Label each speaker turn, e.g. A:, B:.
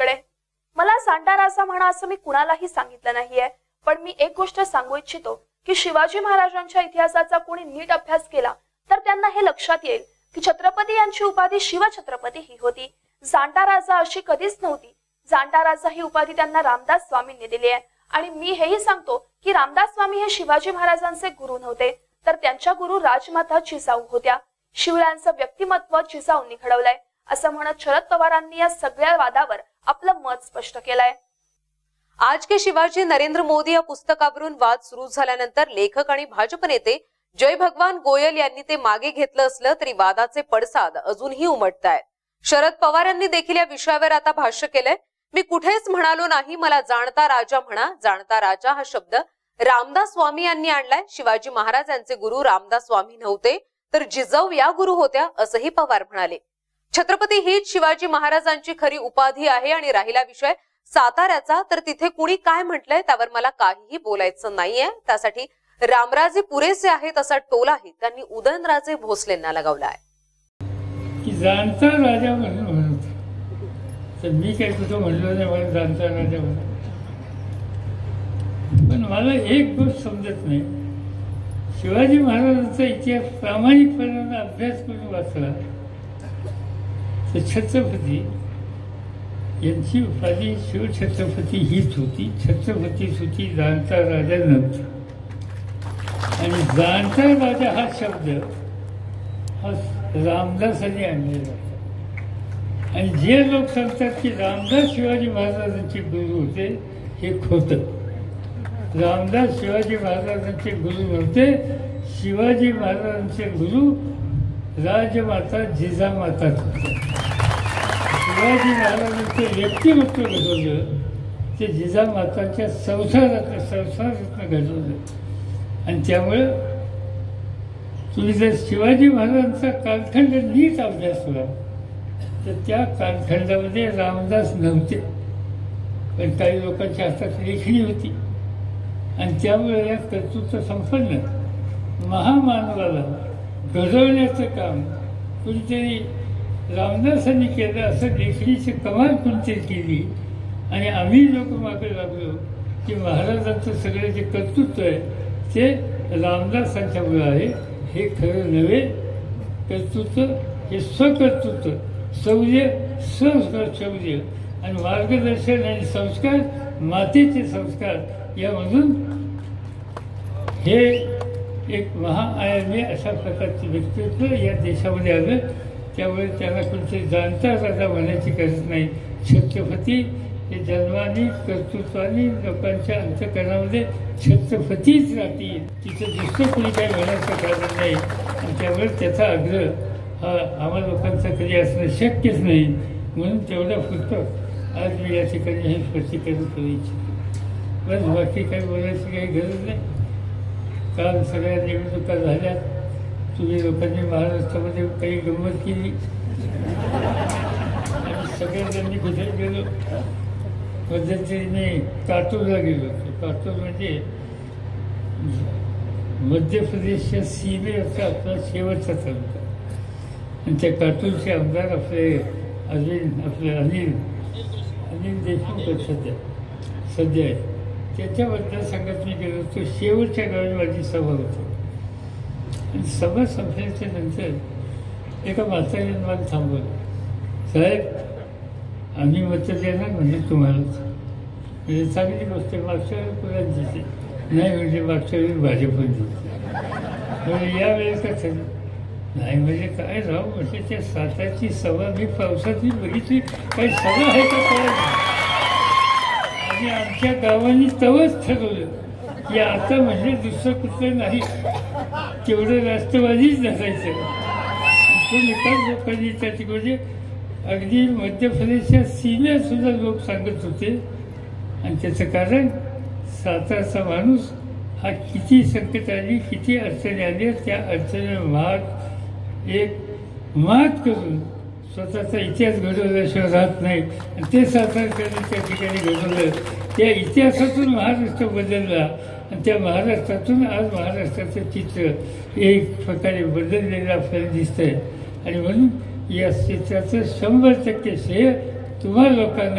A: सगळीकडे मला सांडाराचा म्हणा असं मी कुणालाही सांगितलं नाहीये पण मी एक गोष्ट सांगू इच्छितो की शिवाजी महाराजांच्या इतिहासाचा कोणी नीट अभ्यास केला तर त्यांना हे लक्षात येईल की छत्रपती यांची उपाधी शिवछत्रपती ही होती. जाणता राजा अशी कधीच नव्हती. जाणता राजा ही उपाधी त्यांना रामदास स्वामींनी दिली आहे. आणि मी हेही सांगतो की रामदास स्वामी हे शिवाजी महाराजांचे गुरु नव्हते तर त्यांच्या गुरु राजमाता जिजाऊ होत्या. शिवरायांचं व्यक्तिमत्व जिजाऊंनी घडवलंय असं म्हणत शरद पवारांनी या सगळ्या वादावर आपलं मत स्पष्ट केलंय.
B: आज के शिवाजी नरेंद्र मोदी या पुस्तकावरून वाद सुरू झाल्यानंतर लेखक आणि भाजप नेते जय भगवान गोयल यांनी ते मागे घेतलं असलं तरी वादाचे पडसाद अजूनही उमटत आहेत शरद पवार यांनी देखील या विषयावर आता भाष्य केलंय. मी कुठेच म्हणालो नाही मला जाणता राजा म्हणा जाणता राजा हा शब्द रामदास स्वामी यांनी आणलाय. शिवाजी महाराज यांचे गुरु रामदास स्वामी नव्हते तर जिजाऊ या गुरु होत्या असंही पवार म्हणाले. छत्रपती हीच शिवाजी महाराजांची खरी उपाधी आहे आणि राहिला विषय साताऱ्याचा तर तिथे कुणी काय म्हटलंय त्यावर मला काहीही बोलायचं नाहीये. त्यासाठी रामराजे पुरेसे आहेत असा टोलाही त्यांनी उदयनराजे भोसलेंना लगावलाय.
C: जाणता राजा म्हणत. तर मी काही कुठं म्हणलो नाही मला जाणता राजा म्हणून पण मला एक गोष्ट समजत नाही. शिवाजी महाराजांचा इतिहास प्रामाणिकपणाने अभ्यास करून वाचला. तर छत्रपती यांची उपाधी शिवछत्रपती हीच होती. छत्रपतीच होती जाणता राजा नव्हता. आणि जाणता राजा हा शब्द हा रामदासांनी आणलेला होता. आणि जे लोक सांगतात की रामदास शिवाजी महाराजांचे गुरु होते हे खोटं. रामदास शिवाजी महाराजांचे गुरु नव्हते. शिवाजी महाराजांचे गुरु राजमाता जिजामाताच होते. शिवाजी महाराजांचं व्यक्तिमत्व घडवलं ते जिजामाताच्या संसारातलं संसारातनं घडवलं आणि त्यामुळं तुम्ही जर शिवाजी महाराजांचा कालखंड नीट अभ्यासला तर त्या कालखंडामध्ये रामदास नव्हते. पण काही लोकांच्या हातात लेखणी होती. आणि त्यामुळे या कर्तृत्व संपन्न. महामानवाला घडवण्याचं काम कुणीतरी रामदासांनी केलं असं लेखणीची कमाल कुणीतरी केली. आणि आम्ही लोक मागे लागलो की महाराजांचं सगळं जे कर्तृत्व आहे ते रामदासांच्यामुळे आहे. हे खरं नव्हे. कर्तृत्व हे स्वकर्तृत्व. शौर्य. स्वशौर्य आणि मार्गदर्शन आणि संस्कार मातेचे संस्कार. यामधून हे एक महाआयामी अशा प्रकारचे व्यक्तित्व या देशामध्ये आलं. त्यामुळे त्याला कोणते जाणता राजा म्हणायची गरज नाही. छत्रपती हे जन्माने कर्तृत्वाने लोकांच्या अंतकरणामध्ये छत्रपतीच राहतील. तिथं दुसरं कोणी काही म्हणायचं कारण नाही. आणि त्यामुळे त्याचा आग्रह हा आम्हा लोकांचा कधी असणं शक्यच नाही. म्हणून तेवढा फक्त आज मी या ठिकाणी हे स्पष्टीकरण करू इच्छितो. बस बाकी काही बोलायची काही गरज नाही. काल सगळ्या निवडणुका झाल्या तुम्ही लोकांनी महाराष्ट्रामध्ये काही गंमत केली? आणि सगळ्यांनी कुठे गेलो? पद्धतीने कातूरला गेलो. होतो काटूर म्हणजे मध्य प्रदेशच्या सीमेवरचा आपला शेवटचा तालुका आणि त्या कातूरचे आमदार आपले अरविंद आपले अनिल अनिल देशमुख सध्या. सध्या आहे त्याच्याबद्दल सांगत मी गेलो. तो शेवटच्या गावी माझी सभा होती. आणि सभा संपल्याच्या नंतर एका म्हातारीने मला थांबवलं. साहेब आम्ही मत देणार म्हणजे तुम्हालाच. म्हणजे चांगली गोष्ट मागच्या वेळी देते नाही म्हणजे मागच्या वेळी देते म्हणजे यावेळेस का ठरलं. नाही म्हणजे काय राहू म्हणजे त्या साताची सभा मी पावसात मी बघितली. काही सभा आहे का काय? आणि आमच्या गावांनी तवच ठरवलं. की आता म्हणजे दुसरं कुठलं नाही. तेवढं राष्ट्रवादीच नसायचं. तो निकाल लोकांनी त्याची म्हणजे अगदी मध्य प्रदेशच्या सीमेत सुद्धा लोक सांगत होते. आणि त्याचं कारण सातारचा माणूस हा किती संकट आली किती अडचणी आली त्या अडचणी मात एक मात करून स्वतःचा इतिहास घडवल्याशिवाय राहत नाही. आणि ते सातारकरांनी त्या ठिकाणी घडवलं. त्या इतिहासातून महाराष्ट्र बदलला. आणि त्या महाराष्ट्रातून आज महाराष्ट्राचं चित्र एक प्रकारे बदललेलं आपल्याला दिसतंय. आणि म्हणून या चित्राचं शंभर टक्के श्रेय तुम्हा लोकांना